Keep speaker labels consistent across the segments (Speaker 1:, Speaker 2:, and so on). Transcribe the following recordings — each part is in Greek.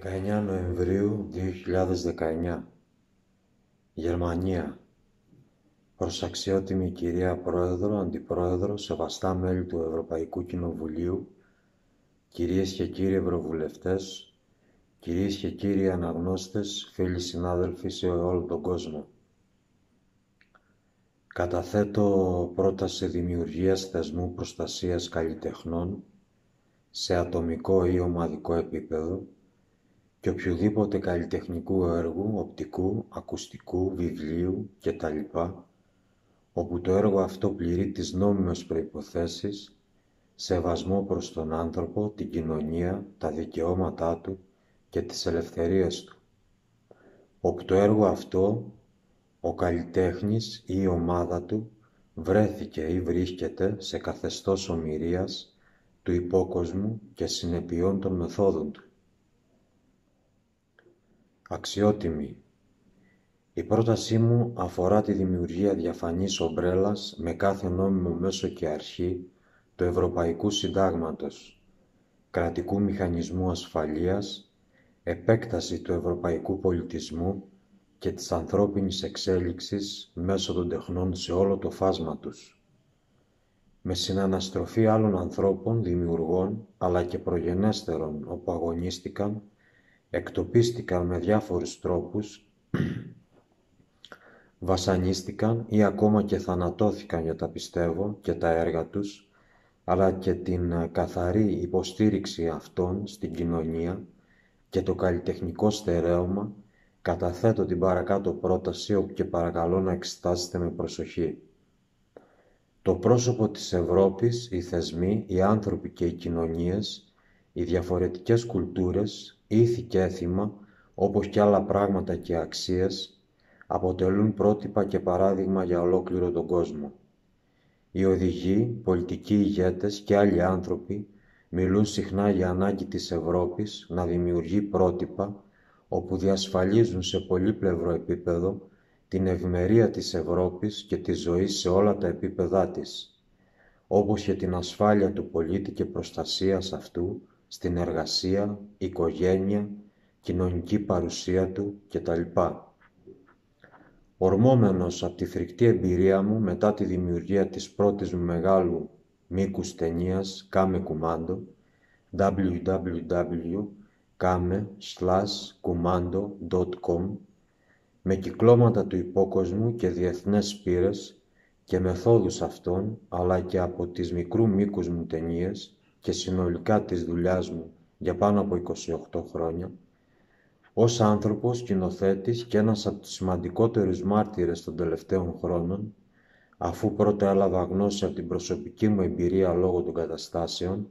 Speaker 1: 19 Νοεμβρίου 2019 Γερμανία Προς αξιότιμη κυρία Πρόεδρο, Αντιπρόεδρο, σεβαστά μέλη του Ευρωπαϊκού Κοινοβουλίου, κυρίες και κύριοι Ευρωβουλευτές, κυρίες και κύριοι αναγνώστες, φίλοι συνάδελφοι σε όλο τον κόσμο. Καταθέτω πρόταση δημιουργίας θεσμού προστασίας καλλιτεχνών σε ατομικό ή ομαδικό επίπεδο και οποιοδήποτε καλλιτεχνικού έργου, οπτικού, ακουστικού, βιβλίου κτλ. όπου το έργο αυτό πληρεί τις νόμιμες προϋποθέσεις, σεβασμό προς τον άνθρωπο, την κοινωνία, τα δικαιώματά του και τις ελευθερίες του. Όπου το έργο αυτό, ο καλλιτέχνης ή η ομάδα του βρέθηκε ή βρίσκεται σε καθεστώς ομοιρίας του υπόκοσμου και συνεπειών των μεθόδων του. Αξιότιμη, η πρότασή μου αφορά τη δημιουργία διαφανής ομπρέλας με κάθε νόμιμο μέσο και αρχή του Ευρωπαϊκού Συντάγματος, κρατικού μηχανισμού ασφαλείας, επέκταση του ευρωπαϊκού πολιτισμού και της ανθρώπινης εξέλιξης μέσω των τεχνών σε όλο το φάσμα τους. Με συναναστροφή άλλων ανθρώπων, δημιουργών, αλλά και προγενέστερων όπου αγωνίστηκαν εκτοπίστηκαν με διάφορους τρόπους, βασανίστηκαν ή ακόμα και θανατώθηκαν για τα πιστεύω και τα έργα τους, αλλά και την ε, καθαρή υποστήριξη αυτών στην κοινωνία και το καλλιτεχνικό στερέωμα, καταθέτω την παρακάτω πρόταση όπου και παρακαλώ να εξετάσετε με προσοχή. Το πρόσωπο της Ευρώπης, οι θεσμοί, οι άνθρωποι και οι κοινωνίες, οι διαφορετικές κουλτούρες, ήθη και έθιμα, όπως και άλλα πράγματα και αξίες, αποτελούν πρότυπα και παράδειγμα για ολόκληρο τον κόσμο. Οι οδηγοί, πολιτικοί ηγέτες και άλλοι άνθρωποι μιλούν συχνά για ανάγκη της Ευρώπης να δημιουργεί πρότυπα όπου διασφαλίζουν σε πολύπλευρο επίπεδο την ευημερία της Ευρώπης και τη ζωή σε όλα τα επίπεδά της, όπως και την ασφάλεια του πολίτη και προστασίας αυτού στην εργασία, οικογένεια, κοινωνική παρουσία του κτλ. Ορμόμενος από τη φρικτή εμπειρία μου μετά τη δημιουργία της πρώτης μου μεγάλου μήκους ταινίας «Κάμε Κουμάντο» www.kame.com με κυκλώματα του υπόκοσμου και διεθνές πύρες και μεθόδους αυτών, αλλά και από τις μικρού μήκους μου ταινίες, και συνολικά της δουλειάς μου για πάνω από 28 χρόνια, ως άνθρωπος, σκηνοθέτης και ένας από τους σημαντικότερους μάρτυρες των τελευταίων χρόνων, αφού πρώτα έλαβα γνώση από την προσωπική μου εμπειρία λόγω των καταστάσεων,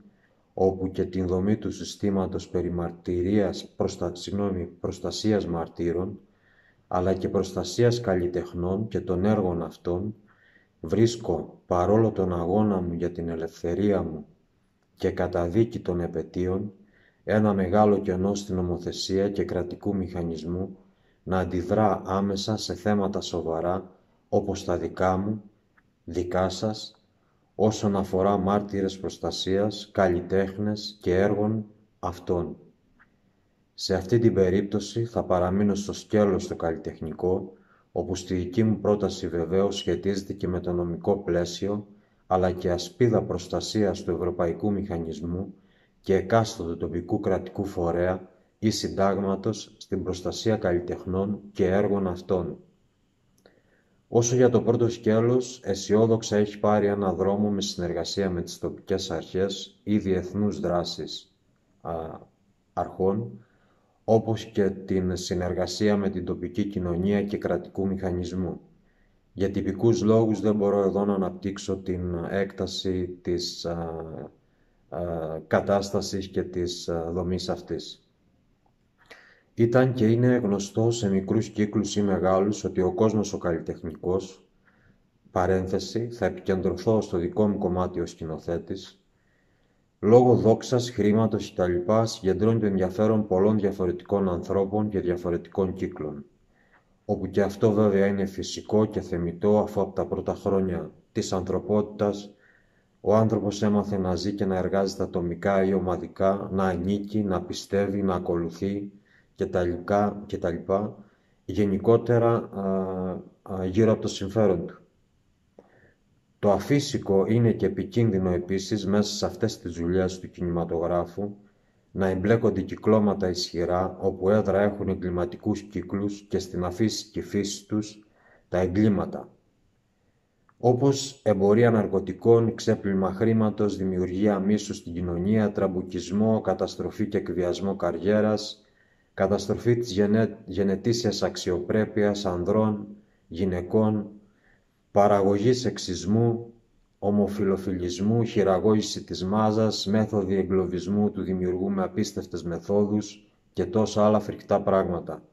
Speaker 1: όπου και την δομή του συστήματος περί μαρτυρίας, προστα... προστασίας μαρτύρων, αλλά και προστασίας καλλιτεχνών και των έργων αυτών, βρίσκω, παρόλο τον αγώνα μου για την ελευθερία μου και καταδίκη των επαιτίων ένα μεγάλο κενό στην νομοθεσία και κρατικού μηχανισμού να αντιδρά άμεσα σε θέματα σοβαρά όπως τα δικά μου, δικά σας, όσον αφορά μάρτυρες προστασίας, καλλιτέχνες και έργων αυτών. Σε αυτή την περίπτωση θα παραμείνω στο σκέλος το καλλιτεχνικό, όπου στη δική μου πρόταση βεβαίως σχετίζεται και με το νομικό πλαίσιο αλλά και ασπίδα προστασίας του Ευρωπαϊκού Μηχανισμού και εκάστοτε τοπικού κρατικού φορέα ή συντάγματος στην προστασία καλλιτεχνών και έργων αυτών. Όσο για το πρώτο σκέλος, αισιόδοξα έχει πάρει ένα δρόμο με συνεργασία με τις τοπικές αρχές ή διεθνούς δράσεις α, αρχών, όπως και την συνεργασία με την τοπική κοινωνία και κρατικού μηχανισμού. Για τυπικούς λόγους δεν μπορώ εδώ να αναπτύξω την έκταση της α, α, κατάστασης και της α, δομής αυτής. Ήταν και είναι γνωστός σε μικρούς κύκλους ή μεγάλους ότι ο κόσμος ο καλλιτεχνικός, παρένθεση, θα επικεντρωθώ στο δικό μου κομμάτι ως σκηνοθέτης, λόγω δόξας, χρήματος κτλ. συγκεντρώνει το ενδιαφέρον πολλών διαφορετικών ανθρώπων και διαφορετικών κύκλων όπου και αυτό βέβαια είναι φυσικό και θεμητό αφού από τα πρώτα χρόνια της ανθρωπότητας ο άνθρωπος έμαθε να ζει και να εργάζεται ατομικά ή ομαδικά, να ανήκει, να πιστεύει, να ακολουθεί κτλ. γενικότερα γύρω από το συμφέρον του. Το αφύσικο είναι και επικίνδυνο επίσης μέσα σε αυτές τις δουλειές του κινηματογράφου να εμπλέκονται κυκλώματα ισχυρά όπου έδρα έχουν εγκληματικούς κύκλους και στην αφύσικη φύση τους τα εγκλήματα όπως εμπορία ναρκωτικών, ξέπλυμα χρήματος, δημιουργία μίσου στην κοινωνία, τραμπουκισμό, καταστροφή και εκβιασμό καριέρας, καταστροφή της γενε... γενετήσιας αξιοπρέπειας ανδρών, γυναικών, παραγωγής σεξισμού, ομοφιλοφιλισμού, χειραγώγηση της μάζας, μέθοδοι εγκλωβισμού του δημιουργού με απίστευτες μεθόδους και τόσα άλλα φρικτά πράγματα.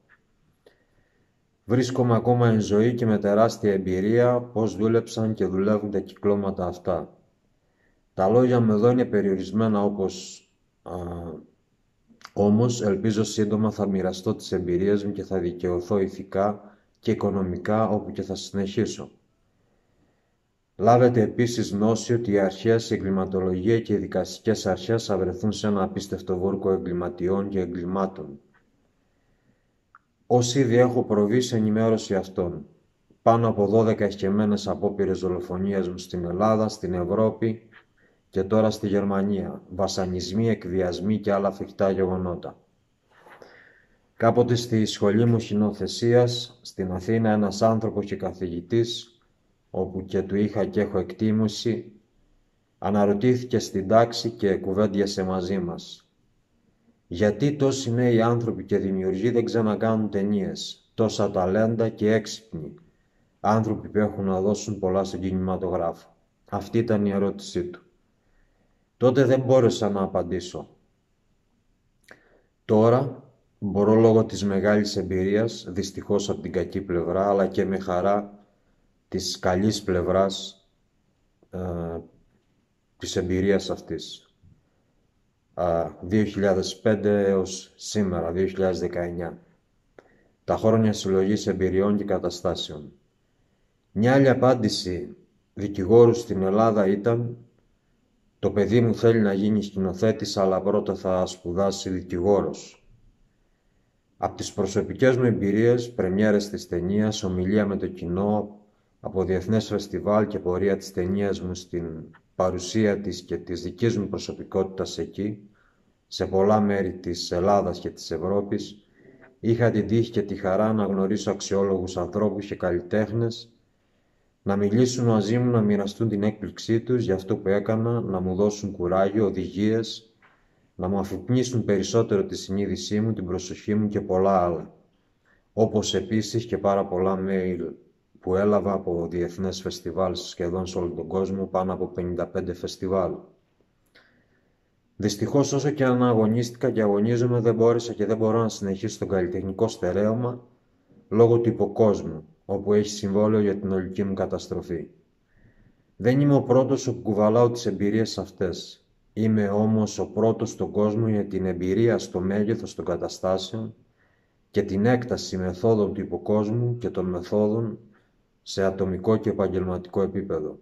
Speaker 1: Βρίσκομαι ακόμα εν ζωή και με τεράστια εμπειρία πώς δούλεψαν και δουλεύουν τα κυκλώματα αυτά. Τα λόγια μου εδώ είναι περιορισμένα όπως... Α, όμως ελπίζω σύντομα θα μοιραστώ τις εμπειρίες μου και θα δικαιωθώ ηθικά και οικονομικά όπου και θα συνεχίσω. Λάβετε επίσης γνώση ότι οι αρχές, η εγκληματολογία και οι δικαστικές αρχές θα βρεθούν σε ένα απίστευτο βούρκο εγκληματιών και εγκλημάτων. Ως ήδη έχω προβεί σε ενημέρωση αυτών. Πάνω από 12 εσκεμμένες απόπειρες δολοφονίας μου στην Ελλάδα, στην Ευρώπη και τώρα στη Γερμανία. Βασανισμοί, εκβιασμοί και άλλα φρικτά γεγονότα. Κάποτε στη σχολή μου χινοθεσίας, στην Αθήνα, ένας άνθρωπος και καθηγητής, όπου και του είχα και έχω εκτίμηση, αναρωτήθηκε στην τάξη και κουβέντιασε μαζί μας. Γιατί τόσοι νέοι άνθρωποι και δημιουργοί δεν ξανακάνουν ταινίες, τόσα ταλέντα και έξυπνοι, άνθρωποι που έχουν να δώσουν πολλά στον κινηματογράφο; Αυτή ήταν η ερώτησή του. Τότε δεν μπόρεσα να απαντήσω. Τώρα μπορώ λόγω της μεγάλης εμπειρίας, δυστυχώς από την κακή πλευρά, αλλά και με χαρά της καλής πλευράς ε, της εμπειρίας αυτής. 2005 έως σήμερα, 2019. Τα χρόνια συλλογής εμπειριών και καταστάσεων. Μια άλλη απάντηση δικηγόρου στην Ελλάδα ήταν «Το παιδί μου θέλει να γίνει σκηνοθέτης, αλλά πρώτα θα σπουδάσει δικηγόρος». Από τις προσωπικές μου εμπειρίες, πρεμιέρες της ταινίας, ομιλία με το κοινό, από διεθνές φεστιβάλ και πορεία της ταινίας μου στην παρουσία της και της δικής μου προσωπικότητας εκεί, σε πολλά μέρη της Ελλάδας και της Ευρώπης, είχα την τύχη και τη χαρά να γνωρίσω αξιόλογους ανθρώπους και καλλιτέχνες, να μιλήσουν μαζί μου, να μοιραστούν την έκπληξή τους για αυτό που έκανα, να μου δώσουν κουράγιο, οδηγίες, να μου αφυπνίσουν περισσότερο τη συνείδησή μου, την προσοχή μου και πολλά άλλα. Όπως επίσης και πάρα πολλά mail που έλαβα από διεθνές φεστιβάλς σχεδόν σε όλο τον κόσμο, πάνω από 55 φεστιβάλ. Δυστυχώς, όσο και αν αγωνίστηκα και αγωνίζομαι, δεν μπόρεσα και δεν μπορώ να συνεχίσω τον καλλιτεχνικό στερέωμα λόγω του υποκόσμου, όπου έχει συμβόλαιο για την ολική μου καταστροφή. Δεν είμαι ο πρώτος που κουβαλάω τις εμπειρίες αυτές. Είμαι όμως ο πρώτος στον κόσμο για την εμπειρία στο μέγεθος των καταστάσεων και την έκταση μεθόδων του υποκόσμου και των μεθόδων σε ατομικό και επαγγελματικό επίπεδο.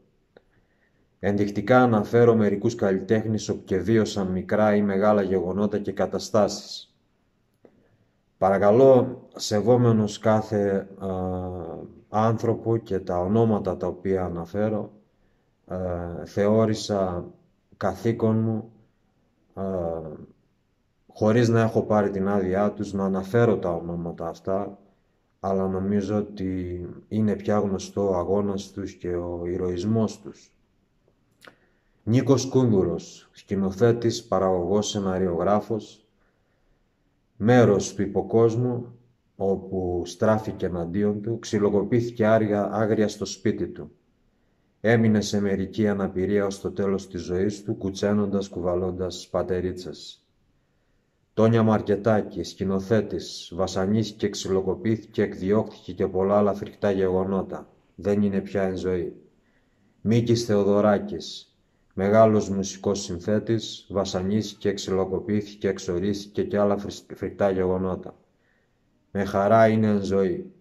Speaker 1: Ενδεικτικά αναφέρω μερικούς καλλιτέχνες όπου και βίωσαν μικρά ή μεγάλα γεγονότα και καταστάσεις. Παρακαλώ, σεβόμενος κάθε άνθρωπο και τα ονόματα τα οποία αναφέρω, θεώρησα καθήκον μου, χωρίς να έχω πάρει την άδειά τους, να αναφέρω τα ονόματα αυτά, αλλά νομίζω ότι είναι πια γνωστό ο αγώνας τους και ο ηρωισμός τους. Νίκος Κούνδουρος, σκηνοθέτης, παραγωγός, σεναριογράφος, μέρος του υποκόσμου όπου στράφηκε εναντίον του, ξυλοκοπήθηκε άρια, άγρια στο σπίτι του. Έμεινε σε μερική αναπηρία ως το τέλος της ζωής του, κουτσένοντας, κουβαλώντας πατερίτσες. Τόνια Μαρκετάκη, σκηνοθέτης, βασανίστηκε, ξυλοκοπήθηκε, εκδιώχθηκε και πολλά άλλα φρικτά γεγονότα. Δεν είναι πια εν ζωή. Μίκης Θεοδωράκης, Μεγάλος μουσικός συνθέτης, βασανίστηκε, ξυλοκοπήθηκε, εξορίστηκε και άλλα φρικτά γεγονότα. Με χαρά είναι εν ζωή.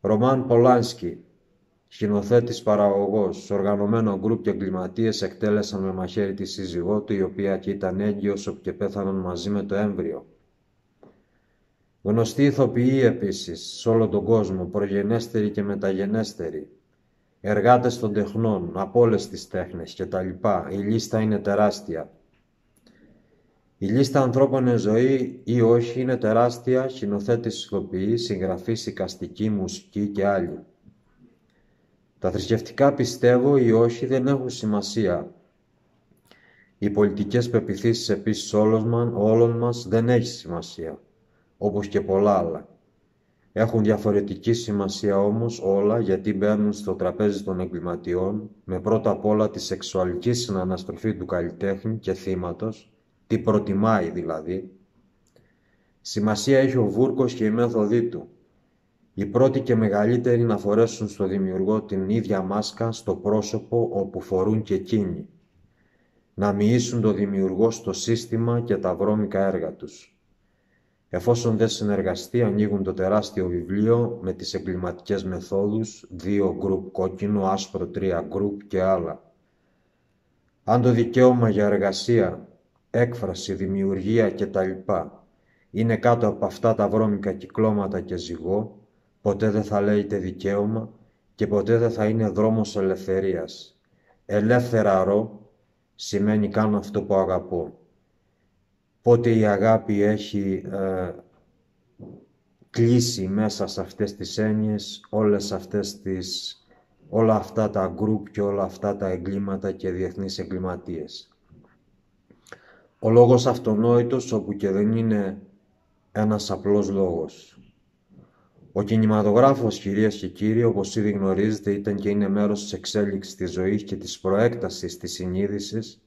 Speaker 1: Ρωμάν Πολάνσκι, Σκηνοθέτης παραγωγός, οργανωμένο γκρουπ και εγκληματίες εκτέλεσαν με μαχαίρι τη σύζυγό του, η οποία και ήταν έγκυος όπου και πέθαναν μαζί με το έμβριο. Γνωστοί ηθοποιοί επίσης, σε όλο τον κόσμο, προγενέστεροι και μεταγενέστεροι, εργάτες των τεχνών, από όλες τις τέχνες κτλ. Η λίστα είναι τεράστια. Η λίστα ανθρώπων εν ζωή ή όχι είναι τεράστια, σκηνοθέτης ηθοποιοί, συγγραφείς, οικαστική, μουσική και άλλοι. Τα θρησκευτικά πιστεύω ή όχι δεν έχουν σημασία. Οι πολιτικές πεπιθήσεις επίσης όλων μας δεν έχει σημασία, όπως και πολλά άλλα. Έχουν διαφορετική σημασία όμως όλα γιατί μπαίνουν στο τραπέζι των εγκληματιών με πρώτα απ' όλα τη σεξουαλική συναναστροφή του καλλιτέχνη και θύματος, τι προτιμάει δηλαδή. Σημασία έχει ο βούρκος και η μέθοδή του, οι πρώτοι και μεγαλύτεροι να φορέσουν στο δημιουργό την ίδια μάσκα στο πρόσωπο όπου φορούν και εκείνοι. Να μοιήσουν το δημιουργό στο σύστημα και τα βρώμικα έργα τους. Εφόσον δεν συνεργαστεί, ανοίγουν το τεράστιο βιβλίο με τις εγκληματικές μεθόδους, δύο γκρουπ κόκκινο, άσπρο τρία γκρουπ και άλλα. Αν το δικαίωμα για εργασία, έκφραση, δημιουργία κτλ. είναι κάτω από αυτά τα βρώμικα κυκλώματα και ζυγό, ποτέ δεν θα λέγεται δικαίωμα και ποτέ δεν θα είναι δρόμος ελευθερίας. Ελεύθερα ρο σημαίνει κάνω αυτό που αγαπώ. Πότε η αγάπη έχει ε, κλείσει μέσα σε αυτές τις έννοιες όλες αυτές τις, όλα αυτά τα γκρουπ και όλα αυτά τα εγκλήματα και διεθνείς εγκληματίες. Ο λόγος αυτονόητος όπου και δεν είναι ένας απλός λόγος. Ο κινηματογράφος, κυρίες και κύριοι, όπως ήδη γνωρίζετε, ήταν και είναι μέρος της εξέλιξης της ζωής και της προέκτασης της συνείδησης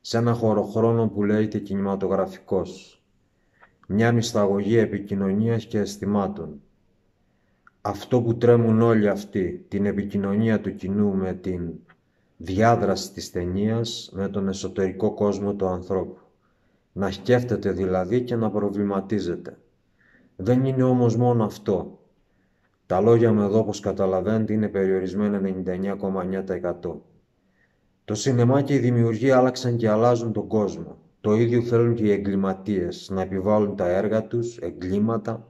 Speaker 1: σε ένα χωροχρόνο που λέγεται κινηματογραφικός. Μια μυσταγωγή επικοινωνίας και αισθημάτων. Αυτό που τρέμουν όλοι αυτοί, την επικοινωνία του κοινού με την διάδραση της ταινίας με τον εσωτερικό κόσμο του ανθρώπου. Να σκέφτεται δηλαδή και να προβληματίζεται. Δεν είναι όμως μόνο αυτό. Τα λόγια μου εδώ, όπως καταλαβαίνετε, είναι περιορισμένα 99,9%. Το σινεμά και η δημιουργία άλλαξαν και αλλάζουν τον κόσμο. Το ίδιο θέλουν και οι εγκληματίες, να επιβάλλουν τα έργα τους, εγκλήματα,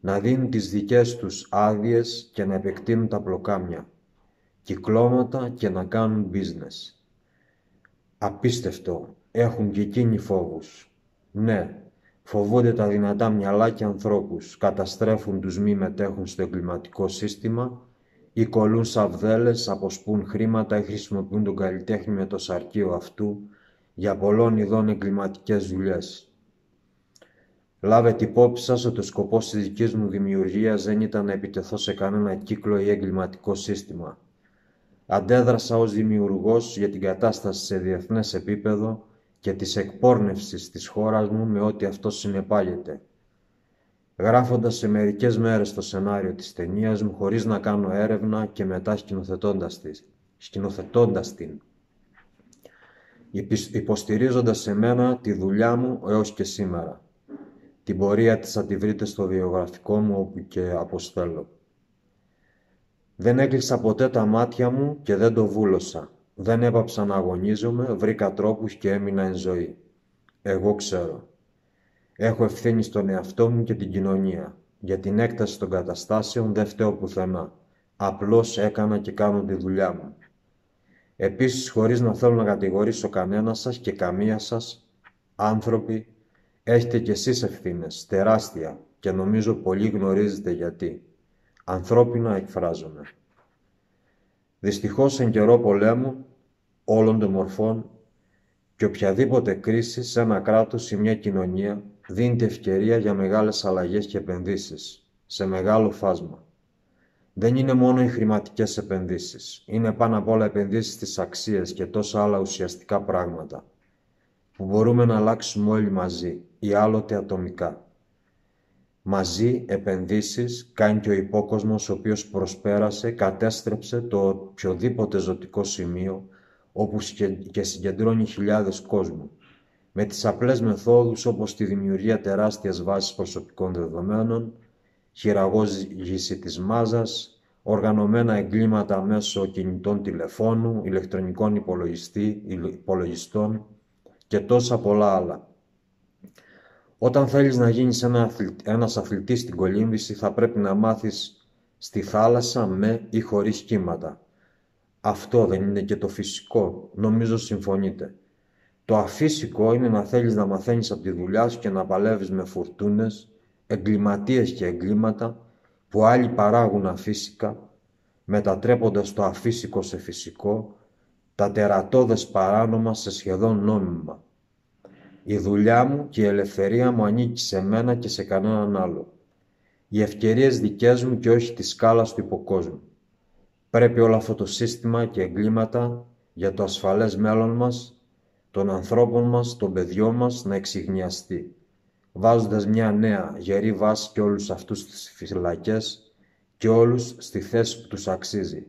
Speaker 1: να δίνουν τις δικές τους άδειες και να επεκτείνουν τα πλοκάμια, κυκλώματα και να κάνουν business. Απίστευτο, έχουν και εκείνοι φόβους. Ναι, Φοβούνται τα δυνατά μυαλά και ανθρώπους, καταστρέφουν τους μη μετέχουν στο εγκληματικό σύστημα ή κολλούν σαβδέλες, αποσπούν χρήματα ή χρησιμοποιούν τον καλλιτέχνη με το σαρκείο αυτού για πολλών ειδών εγκληματικές δουλειές. Λάβετε υπόψη σας ότι ο σκοπός της δικής μου δημιουργίας δεν ήταν να επιτεθώ σε κανένα κύκλο ή εγκληματικό σύστημα. Αντέδρασα ως δημιουργός για την κατάσταση σε διεθνές επίπεδο και της εκπόρνευσης της χώρας μου με ό,τι αυτό συνεπάγεται. Γράφοντας σε μερικές μέρες το σενάριο της ταινίας μου χωρίς να κάνω έρευνα και μετά σκηνοθετώντας, τη, σκηνοθετώντας την. Υποστηρίζοντας σε μένα τη δουλειά μου έως και σήμερα. Την πορεία της θα τη βρείτε στο βιογραφικό μου όπου και αποστέλω. Δεν έκλεισα ποτέ τα μάτια μου και δεν το βούλωσα. Δεν έπαψα να αγωνίζομαι, βρήκα τρόπους και έμεινα εν ζωή. Εγώ ξέρω. Έχω ευθύνη στον εαυτό μου και την κοινωνία. Για την έκταση των καταστάσεων δεν φταίω πουθενά. Απλώς έκανα και κάνω τη δουλειά μου. Επίσης, χωρίς να θέλω να κατηγορήσω κανένας σας και καμία σας, άνθρωποι, έχετε κι εσείς ευθύνες, τεράστια, και νομίζω πολύ γνωρίζετε γιατί. Ανθρώπινα εκφράζομαι. Δυστυχώς εν καιρό πολέμου όλων των μορφών και οποιαδήποτε κρίση σε ένα κράτος ή μια κοινωνία δίνεται ευκαιρία για μεγάλες αλλαγές και επενδύσεις, σε μεγάλο φάσμα. Δεν είναι μόνο οι χρηματικές επενδύσεις, είναι πάνω απ' όλα επενδύσεις στις αξίες και τόσα άλλα ουσιαστικά πράγματα, που μπορούμε να αλλάξουμε όλοι μαζί ή άλλοτε ατομικά. Μαζί επενδύσεις κάνει και ο υπόκοσμος ο οποίος προσπέρασε, κατέστρεψε το οποιοδήποτε ζωτικό σημείο όπου και συγκεντρώνει χιλιάδες κόσμου. Με τις απλές μεθόδους όπως τη δημιουργία τεράστιας βάσης προσωπικών δεδομένων, χειραγώγηση της μάζας, οργανωμένα εγκλήματα μέσω κινητών τηλεφώνου, ηλεκτρονικών υπολογιστή, υπολογιστών και τόσα πολλά άλλα. Όταν θέλεις να γίνεις ένα, ένας αθλητής στην κολύμβηση θα πρέπει να μάθεις στη θάλασσα με ή χωρίς κύματα. Αυτό δεν είναι και το φυσικό, νομίζω συμφωνείτε. Το αφύσικο είναι να θέλεις να μαθαίνεις από τη δουλειά σου και να παλεύεις με φουρτούνες, εγκληματίες και εγκλήματα που άλλοι παράγουν αφύσικα, μετατρέποντας το αφύσικο σε φυσικό, τα τερατώδες παράνομα σε σχεδόν νόμιμα. Η δουλειά μου και η ελευθερία μου ανήκει σε μένα και σε κανέναν άλλο. Οι ευκαιρίες δικές μου και όχι της σκάλας του υποκόσμου. Πρέπει όλο αυτό το σύστημα και εγκλήματα για το ασφαλές μέλλον μας, των ανθρώπων μας, των παιδιών μας να εξηγνιαστεί, βάζοντας μια νέα γερή βάση και όλους αυτούς τις φυλακές και όλους στη θέση που τους αξίζει.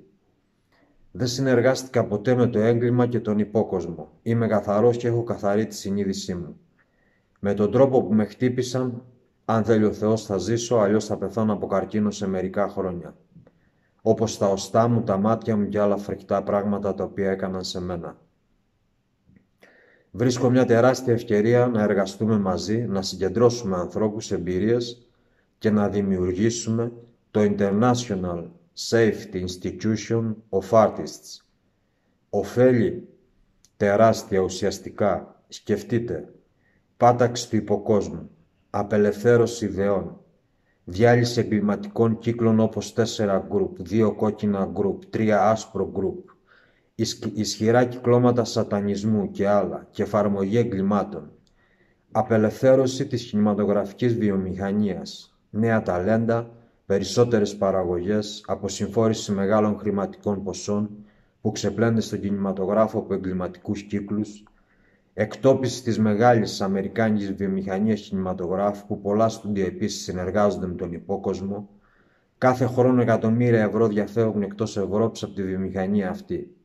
Speaker 1: Δεν συνεργάστηκα ποτέ με το έγκλημα και τον υπόκοσμο. Είμαι καθαρός και έχω καθαρή τη συνείδησή μου. Με τον τρόπο που με χτύπησαν, αν θέλει ο Θεός θα ζήσω, αλλιώς θα πεθάνω από καρκίνο σε μερικά χρόνια. Όπως τα οστά μου, τα μάτια μου και άλλα φρικτά πράγματα τα οποία έκαναν σε μένα. Βρίσκω μια τεράστια ευκαιρία να εργαστούμε μαζί, να συγκεντρώσουμε ανθρώπους, εμπειρίες και να δημιουργήσουμε το International Safety Institution of Artists. Οφέλη τεράστια ουσιαστικά, σκεφτείτε, πάταξη του υποκόσμου, απελευθέρωση ιδεών, διάλυση εγκληματικών κύκλων όπως τέσσερα γκρουπ, δύο κόκκινα γκρουπ, τρία άσπρο γκρουπ, ισχυρά κυκλώματα σατανισμού και άλλα και εφαρμογή εγκλημάτων, απελευθέρωση της κινηματογραφικής βιομηχανίας, νέα ταλέντα, περισσότερες παραγωγές, αποσυμφόρηση μεγάλων χρηματικών ποσών που ξεπλένται στον κινηματογράφο από εγκληματικούς κύκλους, εκτόπισης της μεγάλης αμερικάνικης βιομηχανίας κινηματογράφου που πολλά στούντια επίσης συνεργάζονται με τον υπόκοσμο, κάθε χρόνο εκατομμύρια ευρώ διαφεύγουν εκτός Ευρώπης από τη βιομηχανία αυτή.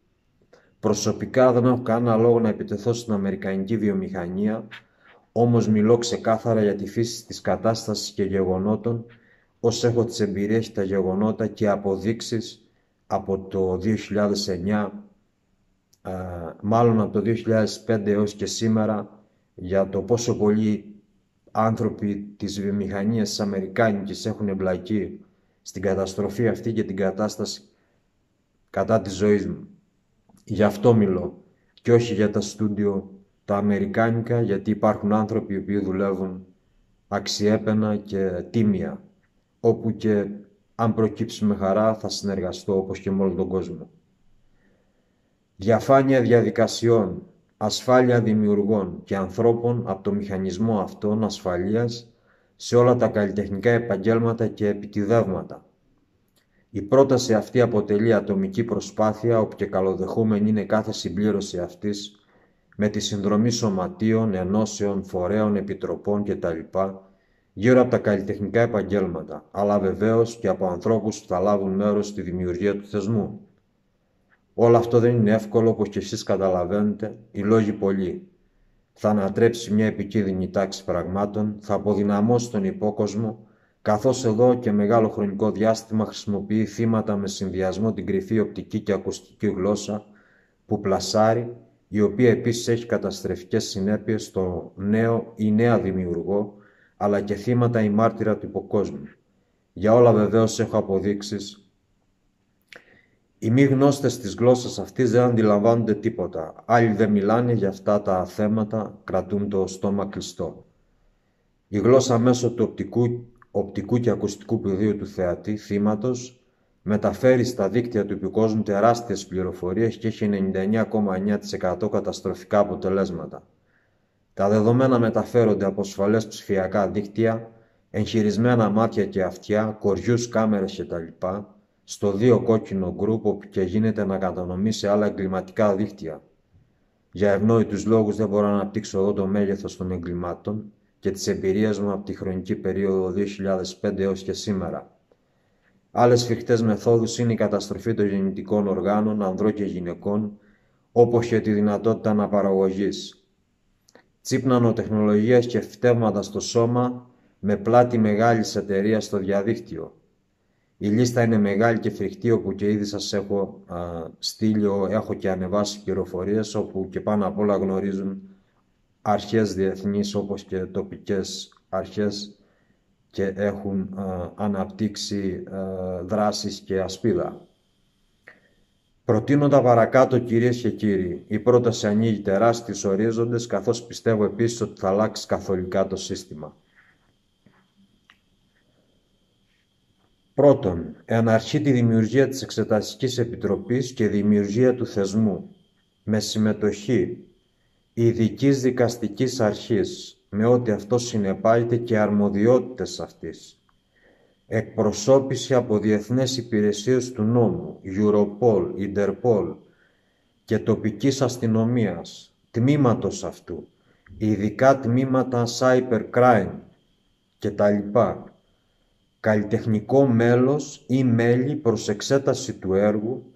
Speaker 1: Προσωπικά δεν έχω κανένα λόγο να επιτεθώ στην αμερικανική βιομηχανία, όμως μιλώ ξεκάθαρα για τη φύση της κατάστασης και γεγονότων ως έχω τις εμπειρίες, τα γεγονότα και αποδείξεις από το 2009, μάλλον από το 2005 έως και σήμερα, για το πόσο πολλοί άνθρωποι της βιομηχανίας της Αμερικάνικης έχουν εμπλακεί στην καταστροφή αυτή και την κατάσταση κατά της ζωής μου. Γι' αυτό μιλώ και όχι για τα στούντιο τα αμερικάνικα, γιατί υπάρχουν άνθρωποι οι οποίοι δουλεύουν αξιέπαινα και τίμια όπου και αν προκύψει με χαρά θα συνεργαστώ όπως και με όλο τον κόσμο. Διαφάνεια διαδικασιών, ασφάλεια δημιουργών και ανθρώπων από το μηχανισμό αυτών ασφαλείας σε όλα τα καλλιτεχνικά επαγγέλματα και επιτιδεύματα. Η πρόταση αυτή αποτελεί ατομική προσπάθεια όπου και καλοδεχούμενη είναι κάθε συμπλήρωση αυτής με τη συνδρομή σωματείων, ενώσεων, φορέων, επιτροπών κτλ γύρω από τα καλλιτεχνικά επαγγέλματα, αλλά βεβαίως και από ανθρώπους που θα λάβουν μέρος στη δημιουργία του θεσμού. Όλο αυτό δεν είναι εύκολο, όπως και εσείς καταλαβαίνετε, οι λόγοι πολλοί. Θα ανατρέψει μια επικίνδυνη τάξη πραγμάτων, θα αποδυναμώσει τον υπόκοσμο, καθώς εδώ και μεγάλο χρονικό διάστημα χρησιμοποιεί θύματα με συνδυασμό την κρυφή οπτική και ακουστική γλώσσα που πλασάρει, η οποία επίσης έχει καταστρεφικές συνέπειες στο νέο ή νέα δημιουργό, αλλά και θύματα ή μάρτυρα του υποκόσμου. Για όλα βεβαίως έχω αποδείξεις. Οι μη γνώστες της γλώσσας αυτής δεν αντιλαμβάνονται τίποτα. Άλλοι δεν μιλάνε για αυτά τα θέματα, κρατούν το στόμα κλειστό. Η γλώσσα μέσω του οπτικού, οπτικού και ακουστικού πεδίου του θεατή, θύματος, μεταφέρει στα δίκτυα του υπηκόσμου τεράστιες πληροφορίες και έχει 99,9% καταστροφικά αποτελέσματα. Τα δεδομένα μεταφέρονται από ασφαλές ψηφιακά δίκτυα, εγχειρισμένα μάτια και αυτιά, κοριούς, κάμερες κτλ. Στο δύο κόκκινο γκρουπ όπου και γίνεται ανακατανομή σε άλλα εγκληματικά δίκτυα. Για ευνόητους λόγους δεν μπορώ να αναπτύξω εδώ το μέγεθος των εγκλημάτων και τις εμπειρίες μου από τη χρονική περίοδο 2005 έως και σήμερα. Άλλες φρικτές μεθόδους είναι η καταστροφή των γεννητικών οργάνων ανδρών και γυναικών, όπως και τη δυνατότητα αναπαραγωγής, τσίπ νανοτεχνολογίας και φτεύματα στο σώμα με πλάτη μεγάλης εταιρείας στο διαδίκτυο. Η λίστα είναι μεγάλη και φρικτή, όπου και ήδη σας έχω στείλει, έχω και ανεβάσει πληροφορίες, όπου και πάνω απ' όλα γνωρίζουν αρχές διεθνείς, όπως και τοπικές αρχές και έχουν αναπτύξει δράσεις και ασπίδα. Προτείνοντα παρακάτω κυρίες και κύριοι, η πρόταση ανοίγει τεράστιους ορίζοντες, καθώς πιστεύω επίσης ότι θα αλλάξει καθολικά το σύστημα. Πρώτον, εναρχεί τη δημιουργία της Εξεταστικής Επιτροπής και δημιουργία του θεσμού, με συμμετοχή ειδικής δικαστικής αρχής, με ό,τι αυτό συνεπάγεται και αρμοδιότητες αυτής. Εκπροσώπηση από διεθνές υπηρεσίες του νόμου, Europol, Interpol και τοπικής αστυνομίας, τμήματος αυτού, ειδικά τμήματα cybercrime και τα λοιπά, καλλιτεχνικό μέλος ή μέλη προς εξέταση του έργου,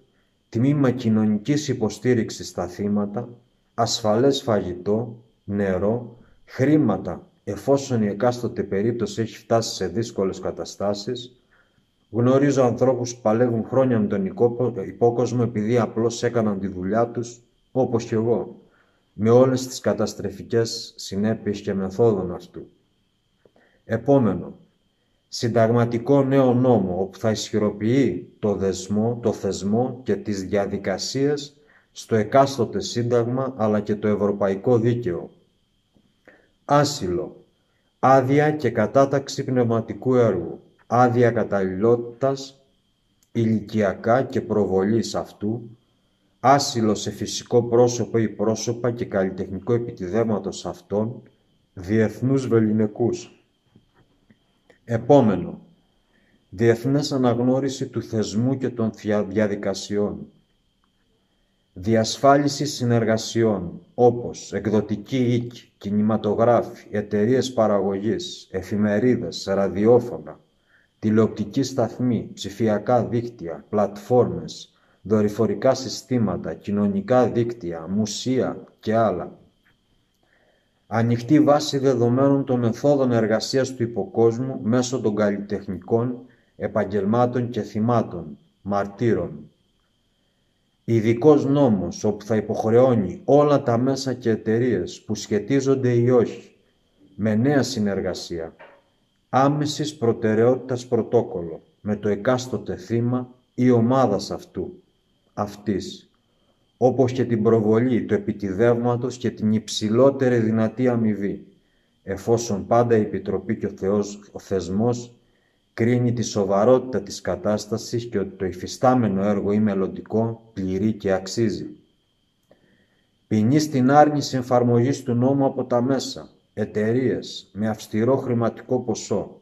Speaker 1: τμήμα κοινωνικής υποστήριξης στα θύματα, ασφαλές φαγητό, νερό, χρήματα εφόσον η εκάστοτε περίπτωση έχει φτάσει σε δύσκολες καταστάσεις. Γνωρίζω ανθρώπους που παλεύουν χρόνια με τον υπόκοσμο επειδή απλώς έκαναν τη δουλειά τους, όπως και εγώ, με όλες τις καταστρεφικές συνέπειες και μεθόδων αυτού. Επόμενο, συνταγματικό νέο νόμο όπου θα ισχυροποιεί το δεσμό, το θεσμό και τις διαδικασίες στο εκάστοτε σύνταγμα αλλά και το ευρωπαϊκό δίκαιο. Άσυλο. Άδεια και κατάταξη πνευματικού έργου. Άδεια καταλληλότητας, ηλικιακά και προβολής αυτού. Άσυλο σε φυσικό πρόσωπο ή πρόσωπα και καλλιτεχνικό επιτιδέματος αυτών. Διεθνούς βεληνικούς. Επόμενο. Διεθνές αναγνώριση του θεσμού και των διαδικασιών. Διασφάλιση συνεργασιών όπως εκδοτική οίκη, κινηματογράφοι, εταιρείες παραγωγής, εφημερίδες, ραδιόφωνα, τηλεοπτική σταθμή, ψηφιακά δίκτυα, πλατφόρμες, δορυφορικά συστήματα, κοινωνικά δίκτυα, μουσεία και άλλα ανοιχτή βάση δεδομένων των μεθόδων εργασίας του υποκόσμου μέσω των καλλιτεχνικών, επαγγελμάτων και θυμάτων, μαρτύρων. Ειδικός νόμος όπου θα υποχρεώνει όλα τα μέσα και εταιρείες που σχετίζονται ή όχι με νέα συνεργασία, άμεσης προτεραιότητας πρωτόκολλο με το εκάστοτε θύμα ή ομάδας αυτού, αυτής όπως και την προβολή τους επιτιδεύματος και την υψηλότερη δυνατή αμοιβή, εφόσον πάντα η Επιτροπή και ο, Θεός, ο θεσμός κρίνει τη σοβαρότητα της κατάστασης και ότι το υφιστάμενο έργο ή μελλοντικό πληρεί και αξίζει. Ποινή στην άρνηση εφαρμογής του νόμου από τα μέσα, εταιρείες με αυστηρό χρηματικό ποσό.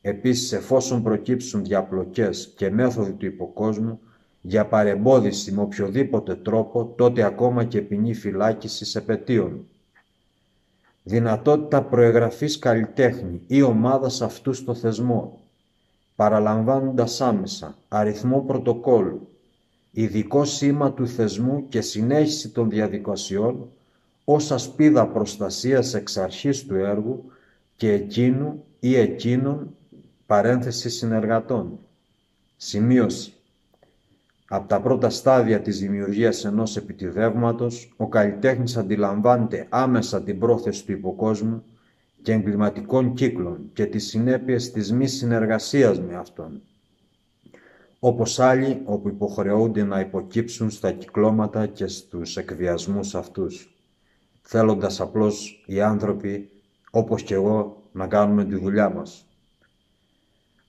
Speaker 1: Επίσης, εφόσον προκύψουν διαπλοκές και μέθοδοι του υποκόσμου, για παρεμπόδιση με οποιοδήποτε τρόπο, τότε ακόμα και ποινή φυλάκισης επαιτίων. Δυνατότητα προεγραφής καλλιτέχνη ή ομάδας αυτού στο θεσμό, παραλαμβάνοντας άμεσα αριθμό πρωτοκόλλου, ειδικό σήμα του θεσμού και συνέχιση των διαδικασιών ως ασπίδα προστασίας εξ αρχής του έργου και εκείνου ή εκείνων παρένθεση συνεργατών. Σημείωση. Από τα πρώτα στάδια της δημιουργίας ενός επιτιδεύματος, ο καλλιτέχνης αντιλαμβάνεται άμεσα την πρόθεση του υποκόσμου και εγκληματικών κύκλων και τις συνέπειες της μη συνεργασίας με αυτόν. Όπως άλλοι όπου υποχρεούνται να υποκύψουν στα κυκλώματα και στους εκβιασμούς αυτούς, θέλοντας απλώς οι άνθρωποι, όπως και εγώ, να κάνουμε τη δουλειά μας.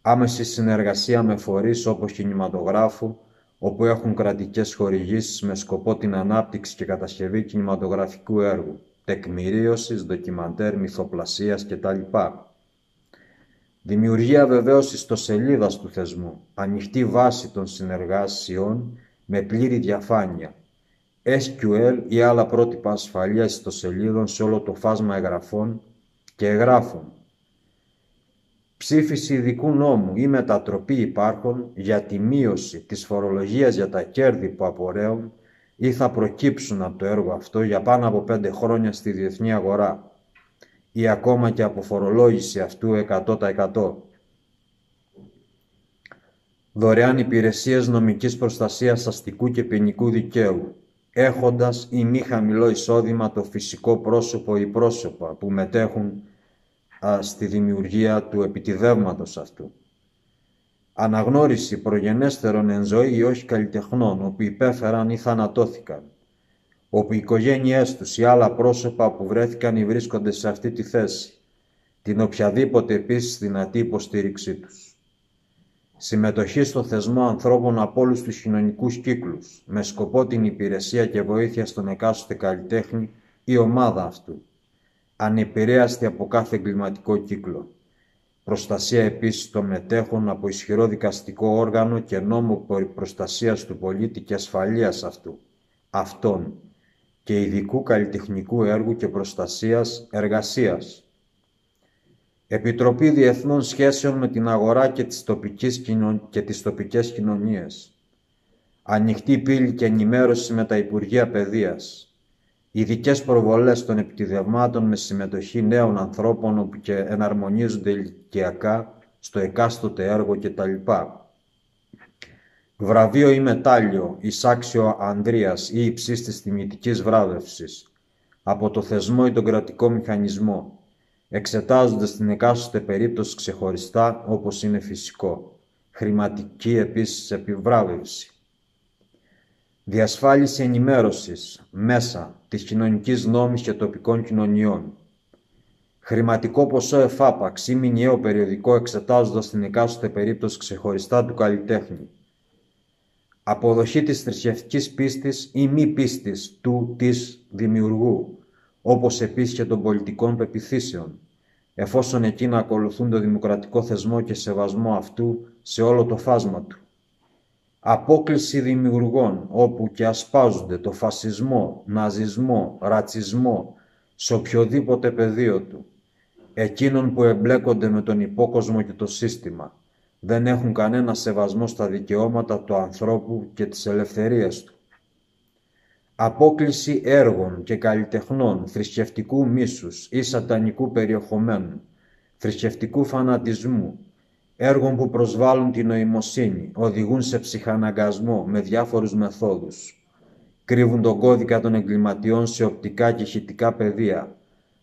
Speaker 1: Άμεση συνεργασία με φορείς όπως κινηματογράφου, όπου έχουν κρατικές χορηγήσεις με σκοπό την ανάπτυξη και κατασκευή κινηματογραφικού έργου, τεκμηρίωσης, ντοκιμαντέρ, μυθοπλασίας κτλ. Δημιουργία βεβαίως ιστοσελίδας του θεσμού, ανοιχτή βάση των συνεργάσεων με πλήρη διαφάνεια, SQL ή άλλα πρότυπα ασφαλείας ιστοσελίδων σε όλο το φάσμα εγγραφών και εγγράφων, ψήφιση ειδικού νόμου ή μετατροπή υπάρχων για τη μείωση της φορολογίας για τα κέρδη που απορρέουν ή θα προκύψουν από το έργο αυτό για πάνω από πέντε χρόνια στη διεθνή αγορά ή ακόμα και από φορολόγηση αυτού 100%. δωρεάν υπηρεσίες νομικής προστασίας αστικού και ποινικού δικαίου, έχοντας ή μη χαμηλό εισόδημα το φυσικό πρόσωπο ή πρόσωπα που μετέχουν στη δημιουργία του επιτιδεύματος αυτού. Αναγνώριση προγενέστερων εν ζωή ή όχι καλλιτεχνών, όπου υπέφεραν ή θανατώθηκαν, όπου οι οικογένειές τους ή άλλα πρόσωπα που βρέθηκαν ή βρίσκονται σε αυτή τη θέση, την οποιαδήποτε επίσης δυνατή υποστήριξή τους. Συμμετοχή στο θεσμό ανθρώπων από όλους τους κοινωνικούς κύκλους, με σκοπό την υπηρεσία και βοήθεια στον εκάστοτε καλλιτέχνη ή ομάδα αυτού, ανεπηρέαστη από κάθε εγκληματικό κύκλο. Προστασία επίσης των μετέχων από ισχυρό δικαστικό όργανο και νόμο προστασίας του πολίτη και ασφαλείας αυτού, αυτών και ειδικού καλλιτεχνικού έργου και προστασίας εργασίας. Επιτροπή Διεθνών Σχέσεων με την Αγορά και τις, τοπικές, και τις τοπικές κοινωνίες. Ανοιχτή πύλη και ενημέρωση με τα Υπουργεία Παιδείας ειδικές προβολές των επιτιδευμάτων με συμμετοχή νέων ανθρώπων όπου και εναρμονίζονται ηλικιακά στο εκάστοτε έργο κτλ. Βραβείο ή μετάλλιο, εισάξιο Ανδρείας ή υψής της τιμητικής βράβευσης, από το θεσμό ή τον κρατικό μηχανισμό, εξετάζοντας την εκάστοτε περίπτωση ξεχωριστά όπως είναι φυσικό. Χρηματική επίσης επιβράβευση. Διασφάλιση ενημέρωσης μέσα της κοινωνικής νόμης και τοπικών κοινωνιών. Χρηματικό ποσό εφάπαξ ή μηνιαίο περιοδικό εξετάζοντας την εκάστοτε περίπτωση ξεχωριστά του καλλιτέχνη. Αποδοχή της θρησκευτικής πίστης ή μη πίστης του της δημιουργού, όπως επίσης και των πολιτικών πεπιθήσεων, εφόσον εκείνα ακολουθούν το δημοκρατικό θεσμό και σεβασμό αυτού σε όλο το φάσμα του απόκληση δημιουργών όπου και ασπάζονται το φασισμό, ναζισμό, ρατσισμό σε οποιοδήποτε πεδίο του, εκείνων που εμπλέκονται με τον υπόκοσμο και το σύστημα, δεν έχουν κανένα σεβασμό στα δικαιώματα του ανθρώπου και τις ελευθερίες του. Απόκληση έργων και καλλιτεχνών θρησκευτικού μίσους ή σατανικού περιεχομένου, θρησκευτικού φανατισμού, έργων που προσβάλλουν την νοημοσύνη, οδηγούν σε ψυχαναγκασμό με διάφορους μεθόδους. Κρύβουν τον κώδικα των εγκληματιών σε οπτικά και ηχητικά πεδία.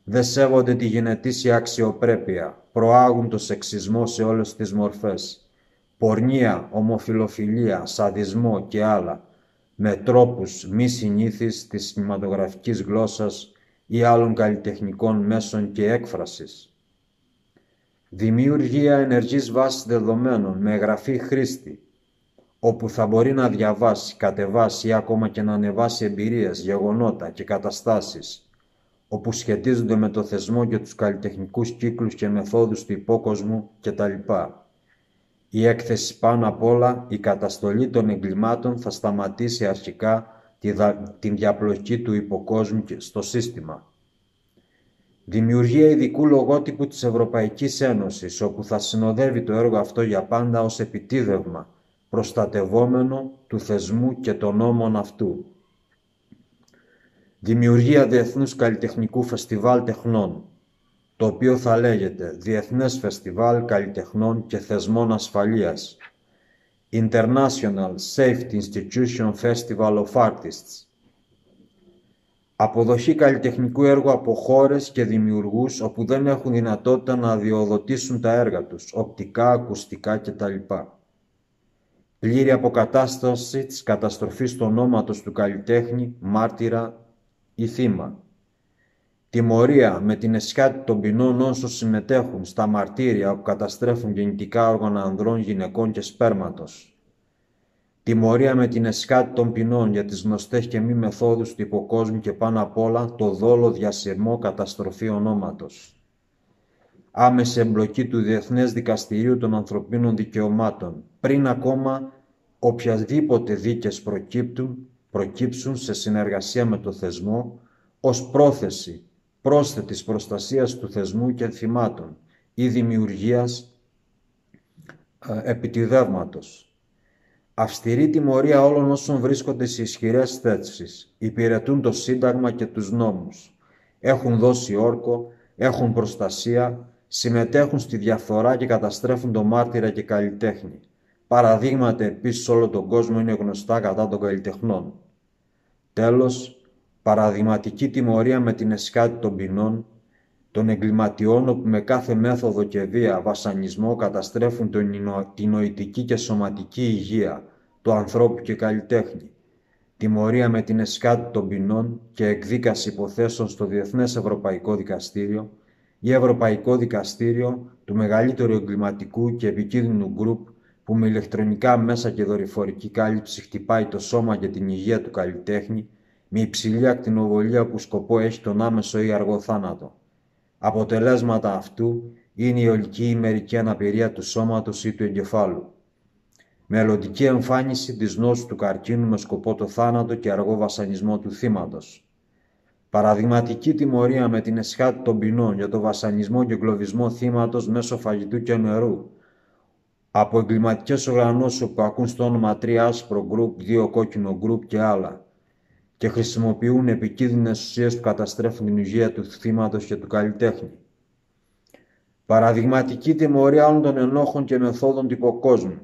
Speaker 1: Δεν σέβονται τη γενετήσια αξιοπρέπεια. Προάγουν το σεξισμό σε όλες τις μορφές. Πορνεία, ομοφιλοφιλία, σαδισμό και άλλα. Με τρόπους μη συνήθεις της κινηματογραφικής γλώσσας ή άλλων καλλιτεχνικών μέσων και έκφρασης. Δημιουργία ενεργής βάσης δεδομένων με εγγραφή χρήστη, όπου θα μπορεί να διαβάσει, κατεβάσει ή ακόμα και να ανεβάσει εμπειρίες, γεγονότα και καταστάσεις, όπου σχετίζονται με το θεσμό και τους καλλιτεχνικούς κύκλους και μεθόδους του υπόκοσμου κτλ. Η έκθεση πάνω απ' όλα, η καταστολή των εγκλημάτων θα σταματήσει αρχικά την διαπλοκή του υποκόσμου στο σύστημα. Δημιουργία ειδικού λογότυπου της Ευρωπαϊκής Ένωσης, όπου θα συνοδεύει το έργο αυτό για πάντα ως επιτίδευμα, προστατευόμενο του θεσμού και των νόμων αυτού. Δημιουργία Διεθνούς Καλλιτεχνικού Φεστιβάλ Τεχνών, το οποίο θα λέγεται Διεθνές Φεστιβάλ Καλλιτεχνών και Θεσμών Ασφαλείας, International Safety Institution Festival of Artists, Αποδοχή καλλιτεχνικού έργου από χώρες και δημιουργούς όπου δεν έχουν δυνατότητα να διοδοτήσουν τα έργα τους, οπτικά, ακουστικά κτλ. Πλήρη αποκατάσταση της καταστροφής του ονόματος του καλλιτέχνη, μάρτυρα ή θύμα. Τιμωρία με την εσχάτη των ποινών όσων συμμετέχουν στα μαρτύρια που καταστρέφουν γεννητικά όργανα ανδρών, γυναικών και σπέρματος τιμωρία με την εσκάτη των ποινών για τις γνωστές και μη μεθόδους του υποκόσμου και πάνω απ' όλα το δόλο διασυρμό καταστροφή ονόματος. Άμεση εμπλοκή του Διεθνές Δικαστηρίου των Ανθρωπίνων Δικαιωμάτων, πριν ακόμα οποιασδήποτε δίκες προκύπτουν, προκύψουν σε συνεργασία με το θεσμό, ως πρόθεση πρόσθετης προστασίας του θεσμού και θυμάτων ή δημιουργίας ε, επιτιδεύματος Αυστηρή τιμωρία όλων όσων βρίσκονται σε ισχυρές θέσεις, υπηρετούν το Σύνταγμα και τους νόμους. Έχουν δώσει όρκο, έχουν προστασία, συμμετέχουν στη διαφθορά και καταστρέφουν το μάρτυρα και καλλιτέχνη. παραδείγματα επίσης όλο τον κόσμο είναι γνωστά κατά των καλλιτεχνών. Τέλος, παραδειγματική τιμωρία με την εσκάτη των ποινών, των εγκληματιών όπου με κάθε μέθοδο και βία, βασανισμό καταστρέφουν την νοητική και σωματική υγεία του ανθρώπου και καλλιτέχνη. Τιμωρία με την εσκάτη των ποινών και εκδίκαση υποθέσεων στο Διεθνές Ευρωπαϊκό Δικαστήριο ή Ευρωπαϊκό Δικαστήριο του μεγαλύτερου εγκληματικού και επικίνδυνου γκρουπ που με ηλεκτρονικά μέσα και δορυφορική κάλυψη χτυπάει το σώμα και την υγεία του καλλιτέχνη με υψηλή ακτινοβολία που σκοπό έχει τον άμεσο ή αργό θάνατο. Αποτελέσματα αυτού είναι η ολική ή μερική αναπηρία του σώματος ή του εγκεφάλου. Μελλοντική εμφάνιση της νόσου του καρκίνου με σκοπό το θάνατο και αργό βασανισμό του θύματος. Παραδειγματική τιμωρία με την εσχάτη των ποινών για το βασανισμό και εγκλωβισμό θύματος μέσω φαγητού και νερού. Από εγκληματικές οργανώσεις που ακούν στο όνομα 3 άσπρο γκρουπ, 2 κόκκινο γκρουπ και άλλα και χρησιμοποιούν επικίνδυνες ουσίες που καταστρέφουν την υγεία του θύματος και του καλλιτέχνη. Παραδειγματική τιμωρία όλων των ενόχων και μεθόδων του υποκόσμου.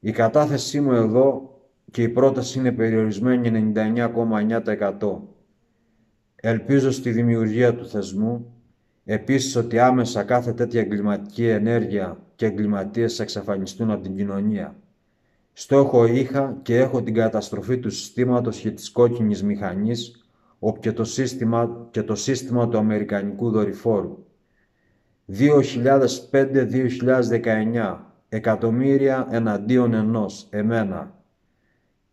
Speaker 1: Η κατάθεσή μου εδώ και η πρόταση είναι περιορισμένη 99,9%. Ελπίζω στη δημιουργία του θεσμού, επίσης ότι άμεσα κάθε τέτοια εγκληματική ενέργεια και εγκληματίες εξαφανιστούν από την κοινωνία. Στόχο είχα και έχω την καταστροφή του συστήματος και της κόκκινης μηχανής, όπου και το σύστημα, και το σύστημα του Αμερικανικού δορυφόρου. 2005-2019, εκατομμύρια εναντίον ενός, εμένα.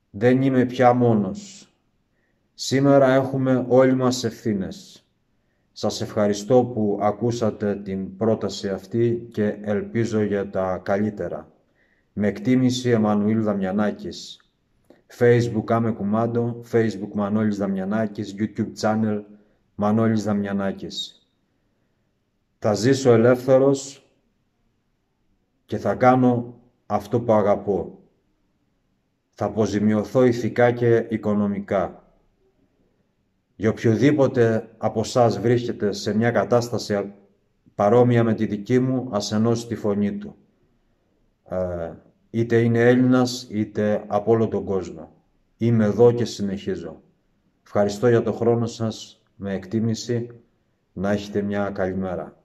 Speaker 1: Δεν είμαι πια μόνος. Σήμερα έχουμε όλοι μας ευθύνες. Σας ευχαριστώ που ακούσατε την πρόταση αυτή και ελπίζω για τα καλύτερα. Με εκτίμηση Εμμανουήλ Δαμιανάκης. Facebook Άμε Κουμάντο, Facebook Μανώλης Δαμιανάκης, YouTube channel Μανώλης Δαμιανάκης. Θα ζήσω ελεύθερος και θα κάνω αυτό που αγαπώ. Θα αποζημιωθώ ηθικά και οικονομικά. Για οποιοδήποτε από εσά βρίσκεται σε μια κατάσταση παρόμοια με τη δική μου, ας ενώσει τη φωνή του. Ε, είτε είναι Έλληνας, είτε από όλο τον κόσμο. Είμαι εδώ και συνεχίζω. Ευχαριστώ για το χρόνο σας, με εκτίμηση. Να έχετε μια καλή μέρα.